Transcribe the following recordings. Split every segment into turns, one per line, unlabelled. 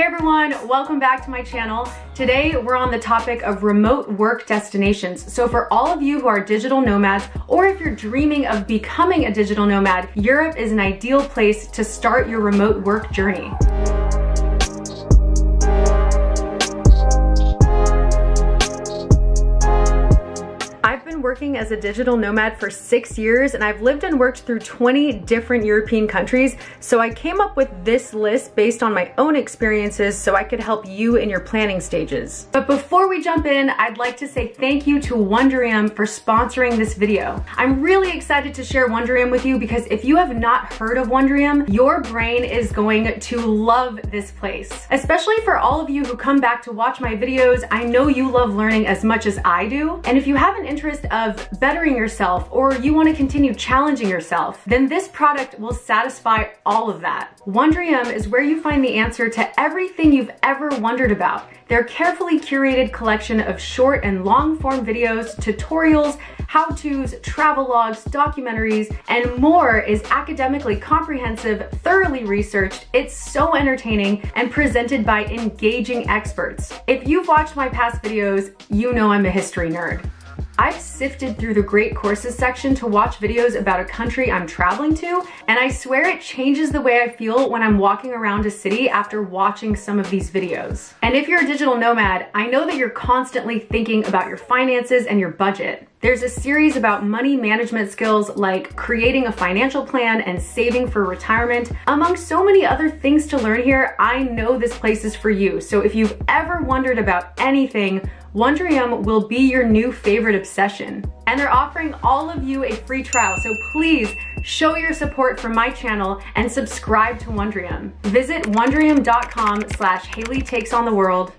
Hey everyone, welcome back to my channel. Today we're on the topic of remote work destinations. So for all of you who are digital nomads, or if you're dreaming of becoming a digital nomad, Europe is an ideal place to start your remote work journey. Working as a digital nomad for six years and I've lived and worked through 20 different European countries. So I came up with this list based on my own experiences so I could help you in your planning stages. But before we jump in, I'd like to say thank you to Wondrium for sponsoring this video. I'm really excited to share Wondrium with you because if you have not heard of Wondrium, your brain is going to love this place. Especially for all of you who come back to watch my videos, I know you love learning as much as I do. And if you have an interest of bettering yourself or you want to continue challenging yourself, then this product will satisfy all of that. Wondrium is where you find the answer to everything you've ever wondered about. Their carefully curated collection of short and long form videos, tutorials, how-tos, travel logs, documentaries, and more is academically comprehensive, thoroughly researched, it's so entertaining, and presented by engaging experts. If you've watched my past videos, you know I'm a history nerd. I've sifted through the great courses section to watch videos about a country I'm traveling to, and I swear it changes the way I feel when I'm walking around a city after watching some of these videos. And if you're a digital nomad, I know that you're constantly thinking about your finances and your budget. There's a series about money management skills like creating a financial plan and saving for retirement. Among so many other things to learn here, I know this place is for you. So if you've ever wondered about anything, Wondrium will be your new favorite obsession. And they're offering all of you a free trial, so please show your support for my channel and subscribe to Wondrium. Visit wondrium.com slash Haley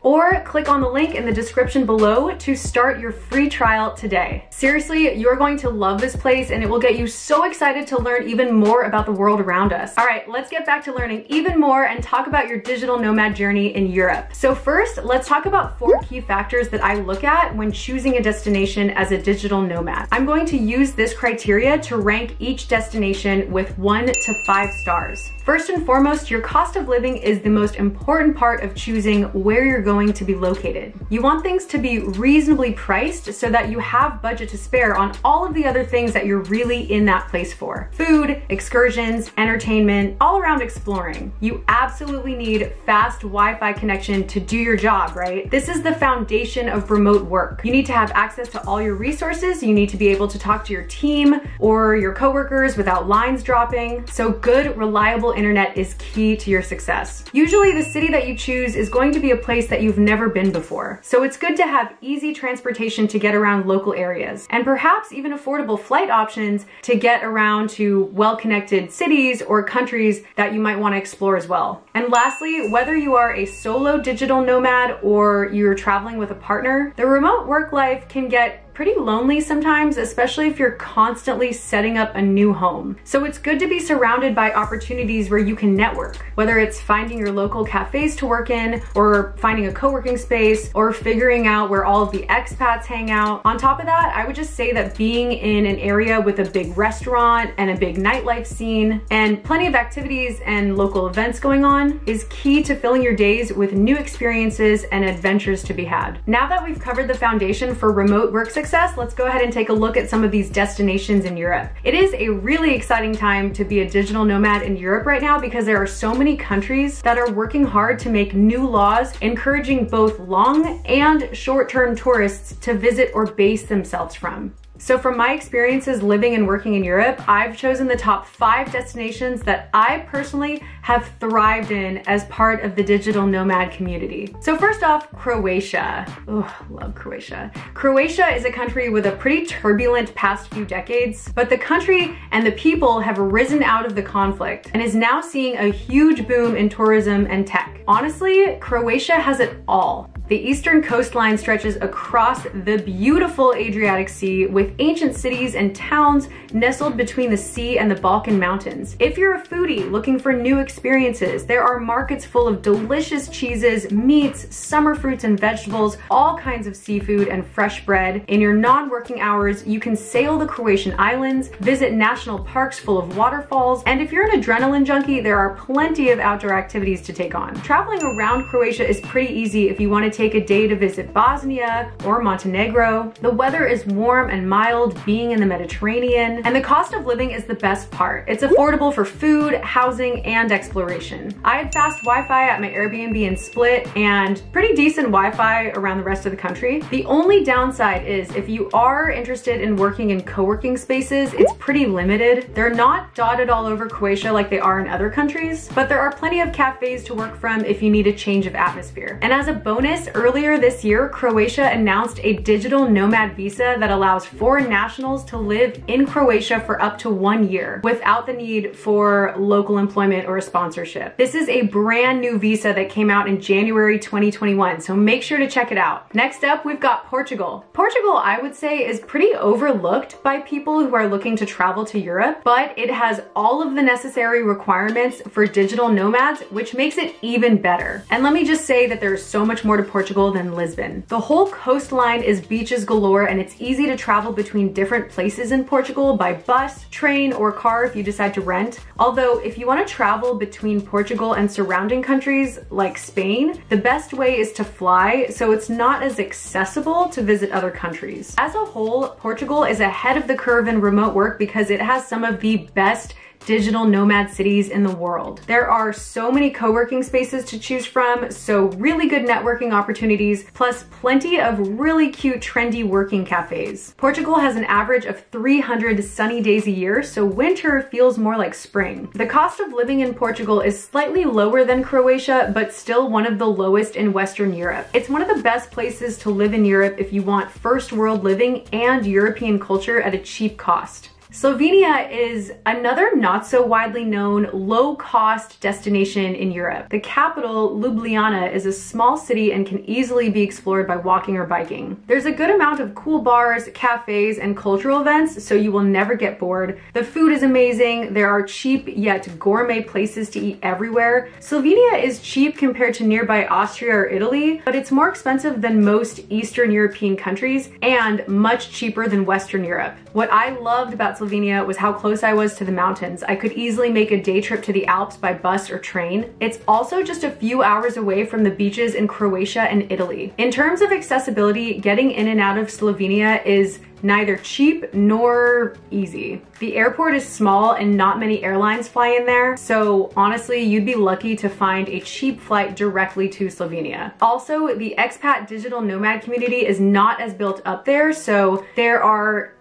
or click on the link in the description below to start your free trial today. Seriously, you're going to love this place and it will get you so excited to learn even more about the world around us. All right, let's get back to learning even more and talk about your digital nomad journey in Europe. So first, let's talk about four key factors that I look at when choosing a destination as a digital nomad. I'm going to use this criteria to rank each destination destination with one to five stars. First and foremost, your cost of living is the most important part of choosing where you're going to be located. You want things to be reasonably priced so that you have budget to spare on all of the other things that you're really in that place for. Food, excursions, entertainment, all around exploring. You absolutely need fast Wi-Fi connection to do your job, right? This is the foundation of remote work. You need to have access to all your resources. You need to be able to talk to your team or your coworkers without lines dropping. So good, reliable internet is key to your success. Usually the city that you choose is going to be a place that you've never been before. So it's good to have easy transportation to get around local areas and perhaps even affordable flight options to get around to well-connected cities or countries that you might want to explore as well. And lastly, whether you are a solo digital nomad or you're traveling with a partner, the remote work life can get pretty lonely sometimes, especially if you're constantly setting up a new home. So it's good to be surrounded by opportunities where you can network, whether it's finding your local cafes to work in or finding a co-working space or figuring out where all of the expats hang out. On top of that, I would just say that being in an area with a big restaurant and a big nightlife scene and plenty of activities and local events going on is key to filling your days with new experiences and adventures to be had. Now that we've covered the foundation for remote work success, success, let's go ahead and take a look at some of these destinations in Europe. It is a really exciting time to be a digital nomad in Europe right now because there are so many countries that are working hard to make new laws encouraging both long and short-term tourists to visit or base themselves from. So from my experiences living and working in Europe, I've chosen the top five destinations that I personally have thrived in as part of the digital nomad community. So first off, Croatia. Oh, love Croatia. Croatia is a country with a pretty turbulent past few decades, but the country and the people have risen out of the conflict and is now seeing a huge boom in tourism and tech. Honestly, Croatia has it all The eastern coastline stretches across the beautiful Adriatic Sea with ancient cities and towns nestled between the sea and the Balkan Mountains. If you're a foodie looking for new experiences, there are markets full of delicious cheeses, meats, summer fruits and vegetables, all kinds of seafood and fresh bread. In your non-working hours, you can sail the Croatian islands, visit national parks full of waterfalls, and if you're an adrenaline junkie, there are plenty of outdoor activities to take on. Traveling around Croatia is pretty easy if you want to take a day to visit Bosnia or Montenegro. The weather is warm and mild, being in the Mediterranean, and the cost of living is the best part. It's affordable for food, housing, and exploration. I had fast Wi-Fi at my Airbnb in Split and pretty decent Wi-Fi around the rest of the country. The only downside is if you are interested in working in co-working spaces, it's pretty limited. They're not dotted all over Croatia like they are in other countries, but there are plenty of cafes to work from if you need a change of atmosphere. And as a bonus, earlier this year, Croatia announced a digital nomad visa that allows foreign nationals to live in Croatia for up to one year without the need for local employment or a sponsorship. This is a brand new visa that came out in January 2021, so make sure to check it out. Next up, we've got Portugal. Portugal, I would say, is pretty overlooked by people who are looking to travel to Europe, but it has all of the necessary requirements for digital nomads, which makes it even better. And let me just say that there's so much more to Portugal than Lisbon. The whole coastline is beaches galore and it's easy to travel between different places in Portugal by bus, train, or car if you decide to rent. Although if you wanna travel between Portugal and surrounding countries like Spain, the best way is to fly, so it's not as accessible to visit other countries. As a whole, Portugal is ahead of the curve in remote work because it has some of the best digital nomad cities in the world. There are so many co-working spaces to choose from, so really good networking opportunities, plus plenty of really cute trendy working cafes. Portugal has an average of 300 sunny days a year, so winter feels more like spring. The cost of living in Portugal is slightly lower than Croatia, but still one of the lowest in Western Europe. It's one of the best places to live in Europe if you want first world living and European culture at a cheap cost. Slovenia is another not so widely known low cost destination in Europe. The capital, Ljubljana, is a small city and can easily be explored by walking or biking. There's a good amount of cool bars, cafes, and cultural events, so you will never get bored. The food is amazing. There are cheap yet gourmet places to eat everywhere. Slovenia is cheap compared to nearby Austria or Italy, but it's more expensive than most Eastern European countries and much cheaper than Western Europe. What I loved about Slovenia was how close I was to the mountains. I could easily make a day trip to the Alps by bus or train. It's also just a few hours away from the beaches in Croatia and Italy. In terms of accessibility, getting in and out of Slovenia is neither cheap nor easy. The airport is small and not many airlines fly in there, so honestly, you'd be lucky to find a cheap flight directly to Slovenia. Also, the expat digital nomad community is not as built up there, so there are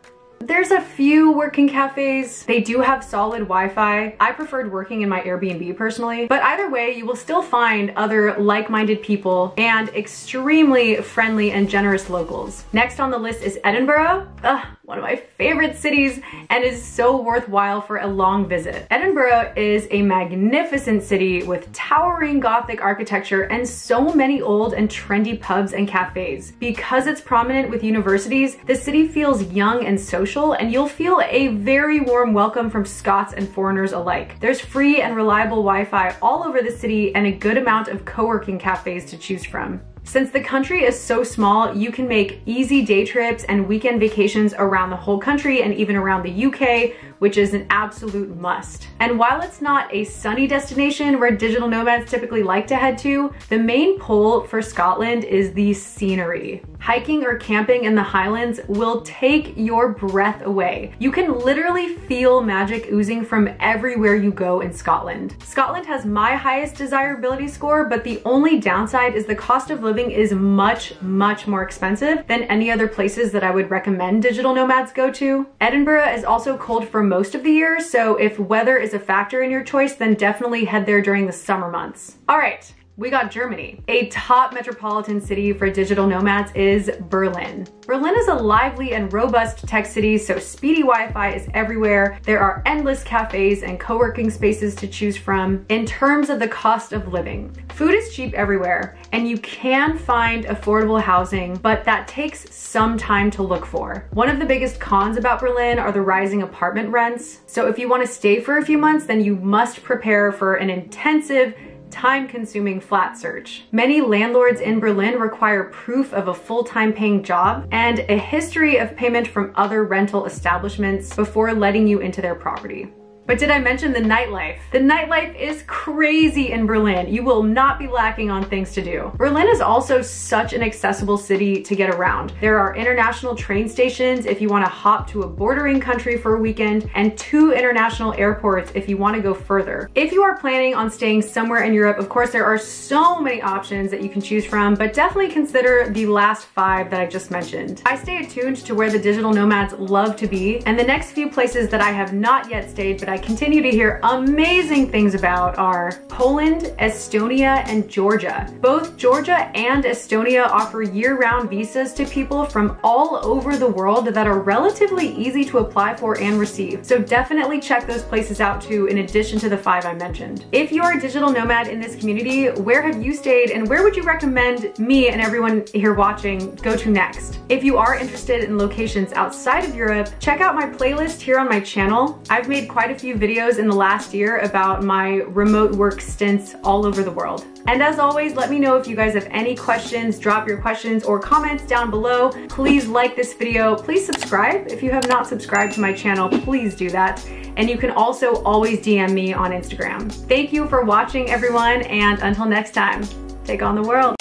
there's a few working cafes. They do have solid Wi-Fi. I preferred working in my Airbnb personally, but either way, you will still find other like-minded people and extremely friendly and generous locals. Next on the list is Edinburgh. Ugh, one of my favorite cities and is so worthwhile for a long visit. Edinburgh is a magnificent city with towering Gothic architecture and so many old and trendy pubs and cafes. Because it's prominent with universities, the city feels young and social and you'll feel a very warm welcome from Scots and foreigners alike. There's free and reliable Wi-Fi all over the city and a good amount of co-working cafes to choose from. Since the country is so small, you can make easy day trips and weekend vacations around the whole country and even around the UK which is an absolute must. And while it's not a sunny destination where digital nomads typically like to head to, the main pull for Scotland is the scenery. Hiking or camping in the Highlands will take your breath away. You can literally feel magic oozing from everywhere you go in Scotland. Scotland has my highest desirability score, but the only downside is the cost of living is much, much more expensive than any other places that I would recommend digital nomads go to. Edinburgh is also cold for most of the year, so if weather is a factor in your choice, then definitely head there during the summer months. All right, we got Germany. A top metropolitan city for digital nomads is Berlin. Berlin is a lively and robust tech city, so speedy Wi-Fi is everywhere. There are endless cafes and co-working spaces to choose from. In terms of the cost of living, food is cheap everywhere, and you can find affordable housing, but that takes some time to look for. One of the biggest cons about Berlin are the rising apartment rents. So if you wanna stay for a few months, then you must prepare for an intensive time-consuming flat search. Many landlords in Berlin require proof of a full-time paying job and a history of payment from other rental establishments before letting you into their property. But did I mention the nightlife? The nightlife is crazy in Berlin. You will not be lacking on things to do. Berlin is also such an accessible city to get around. There are international train stations if you want to hop to a bordering country for a weekend and two international airports if you want to go further. If you are planning on staying somewhere in Europe, of course, there are so many options that you can choose from, but definitely consider the last five that I just mentioned. I stay attuned to where the digital nomads love to be, and the next few places that I have not yet stayed, but I continue to hear amazing things about are Poland, Estonia, and Georgia. Both Georgia and Estonia offer year-round visas to people from all over the world that are relatively easy to apply for and receive. So definitely check those places out too in addition to the five I mentioned. If you're a digital nomad in this community, where have you stayed and where would you recommend me and everyone here watching go to next? If you are interested in locations outside of Europe, check out my playlist here on my channel. I've made quite a few few videos in the last year about my remote work stints all over the world. And as always, let me know if you guys have any questions, drop your questions or comments down below. Please like this video. Please subscribe. If you have not subscribed to my channel, please do that. And you can also always DM me on Instagram. Thank you for watching everyone and until next time, take on the world.